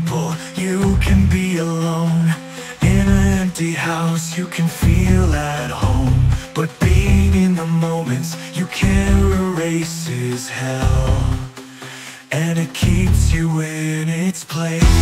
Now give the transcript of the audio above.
people. You can be alone In an empty house. You can feel at home. But being in the moments you can't erase is hell. And it keeps you in its place.